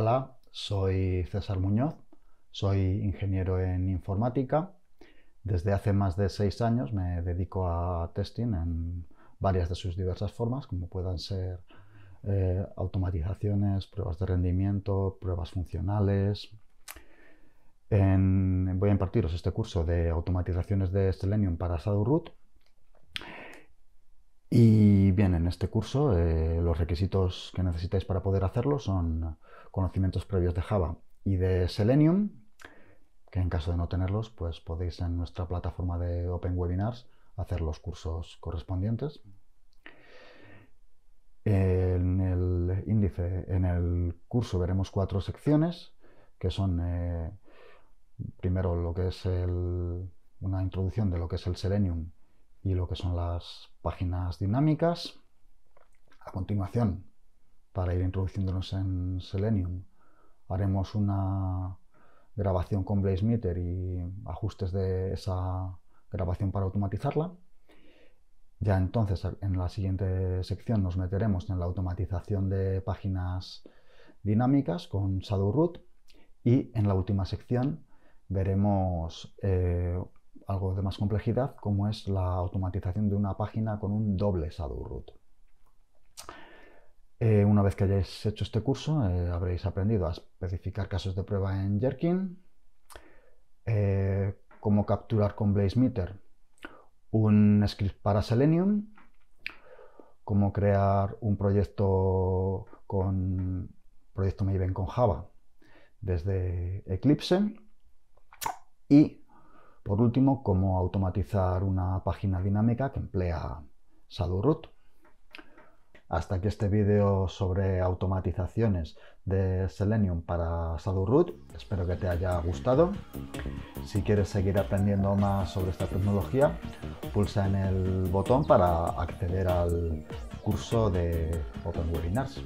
Hola, soy César Muñoz, soy ingeniero en informática. Desde hace más de seis años me dedico a testing en varias de sus diversas formas, como puedan ser eh, automatizaciones, pruebas de rendimiento, pruebas funcionales. voy a impartiros este curso de automatizaciones de Selenium para Shadow Root. Y bien, en este curso eh, los requisitos que necesitáis para poder hacerlo son conocimientos previos de Java y de Selenium, que en caso de no tenerlos, pues podéis en nuestra plataforma de Open Webinars hacer los cursos correspondientes. En el índice, en el curso veremos cuatro secciones, que son eh, primero lo que es una introducción de lo que es el Selenium y lo que son las páginas dinámicas. A continuación, para ir introduciéndonos en Selenium, haremos una grabación con BlazeMeter y ajustes de esa grabación para automatizarla. Ya entonces en la siguiente sección nos meteremos en la automatización de páginas dinámicas con Shadowroot y en la última sección veremos eh, algo de más complejidad como es la automatización de una página con un doble Shadowroot. Eh, una vez que hayáis hecho este curso, eh, habréis aprendido a especificar casos de prueba en Jerkin, eh, cómo capturar con BlazeMeter un script para Selenium, cómo crear un proyecto con proyecto Maven con Java desde Eclipse. Y por último cómo automatizar una página dinámica que emplea Shadowroot. Hasta aquí este vídeo sobre automatizaciones de Selenium para Shadowroot. Espero que te haya gustado. Si quieres seguir aprendiendo más sobre esta tecnología, pulsa en el botón para acceder al curso de Open Webinars.